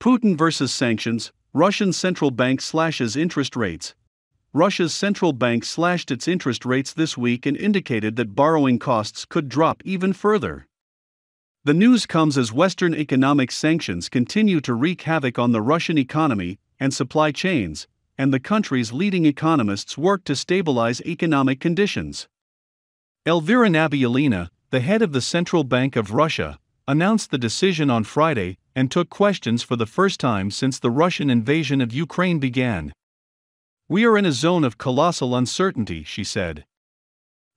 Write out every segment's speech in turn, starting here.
Putin versus sanctions, Russian central bank slashes interest rates. Russia's central bank slashed its interest rates this week and indicated that borrowing costs could drop even further. The news comes as Western economic sanctions continue to wreak havoc on the Russian economy and supply chains, and the country's leading economists work to stabilize economic conditions. Elvira Nabiullina, the head of the Central Bank of Russia, announced the decision on Friday and took questions for the first time since the Russian invasion of Ukraine began. We are in a zone of colossal uncertainty, she said.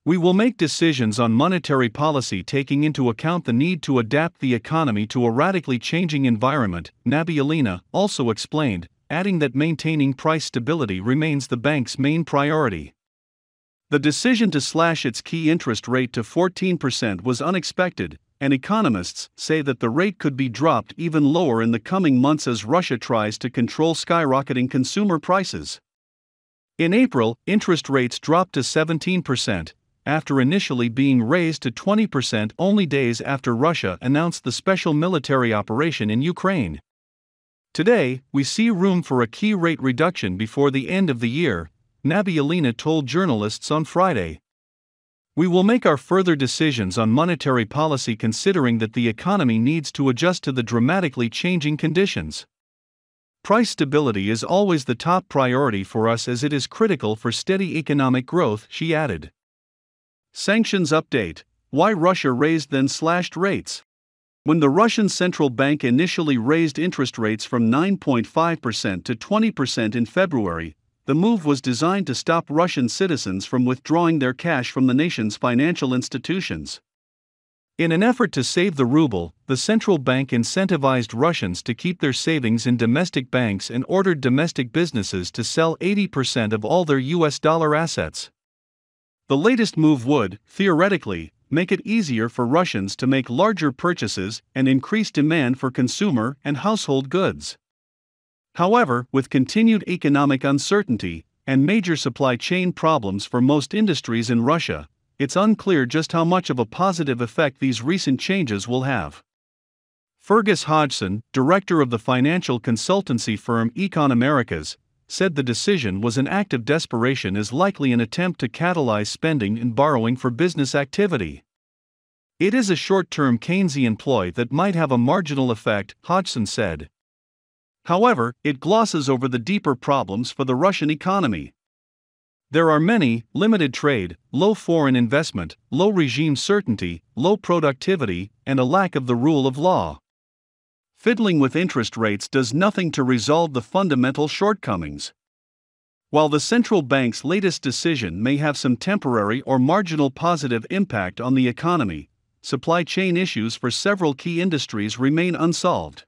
We will make decisions on monetary policy taking into account the need to adapt the economy to a radically changing environment, Nabiullina also explained, adding that maintaining price stability remains the bank's main priority. The decision to slash its key interest rate to 14% was unexpected, and economists say that the rate could be dropped even lower in the coming months as Russia tries to control skyrocketing consumer prices. In April, interest rates dropped to 17%, after initially being raised to 20% only days after Russia announced the special military operation in Ukraine. Today, we see room for a key rate reduction before the end of the year, Nabiullina told journalists on Friday. We will make our further decisions on monetary policy considering that the economy needs to adjust to the dramatically changing conditions. Price stability is always the top priority for us as it is critical for steady economic growth, she added. Sanctions update Why Russia raised then slashed rates. When the Russian central bank initially raised interest rates from 9.5% to 20% in February, the move was designed to stop Russian citizens from withdrawing their cash from the nation's financial institutions. In an effort to save the ruble, the central bank incentivized Russians to keep their savings in domestic banks and ordered domestic businesses to sell 80% of all their US dollar assets. The latest move would, theoretically, make it easier for Russians to make larger purchases and increase demand for consumer and household goods. However, with continued economic uncertainty and major supply chain problems for most industries in Russia, it's unclear just how much of a positive effect these recent changes will have. Fergus Hodgson, director of the financial consultancy firm Econ Americas, said the decision was an act of desperation as likely an attempt to catalyze spending and borrowing for business activity. It is a short term Keynesian ploy that might have a marginal effect, Hodgson said. However, it glosses over the deeper problems for the Russian economy. There are many limited trade, low foreign investment, low regime certainty, low productivity, and a lack of the rule of law. Fiddling with interest rates does nothing to resolve the fundamental shortcomings. While the central bank's latest decision may have some temporary or marginal positive impact on the economy, supply chain issues for several key industries remain unsolved.